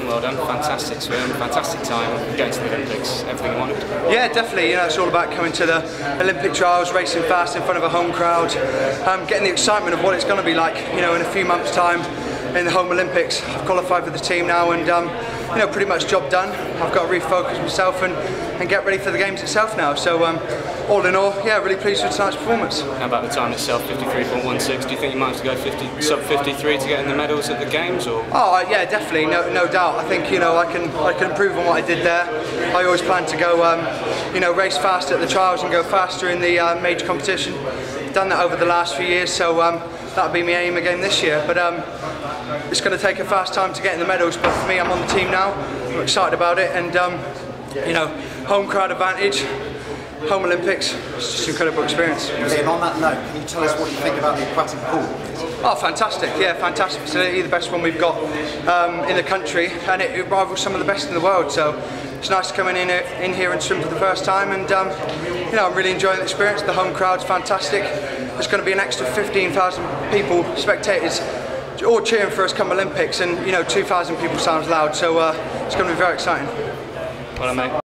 Well done. Fantastic swim, fantastic time, getting to the Olympics, everything you wanted. Yeah, definitely. You know, it's all about coming to the Olympic trials, racing fast in front of a home crowd, um, getting the excitement of what it's going to be like. You know, in a few months' time in the home Olympics. I've qualified for the team now, and um, you know, pretty much job done. I've got to refocus myself and, and get ready for the games itself now. So, um, all in all, yeah, really pleased with tonight's performance. How about the time itself, 53.16? Do you think you might have to go 50, sub 53 to get in the medals at the games, or? Oh yeah, definitely, no, no doubt. I think you know I can I can improve on what I did there. I always plan to go, um, you know, race fast at the trials and go faster in the uh, major competition. Done that over the last few years, so um, that'll be my aim again this year. But um, it's going to take a fast time to get in the medals. But for me, I'm on the team now. I'm excited about it, and um, you know, home crowd advantage. Home Olympics, it's just an incredible experience. And on that note, can you tell us what you think about the aquatic pool? Oh, fantastic! Yeah, fantastic facility, the best one we've got um, in the country, and it, it, rivals some of the best in the world. So it's nice to come in, in here and swim for the first time, and um, you know I'm really enjoying the experience. The home crowd's fantastic. There's going to be an extra 15,000 people, spectators, all cheering for us come Olympics, and you know 2,000 people sounds loud. So uh, it's going to be very exciting. Well, mate.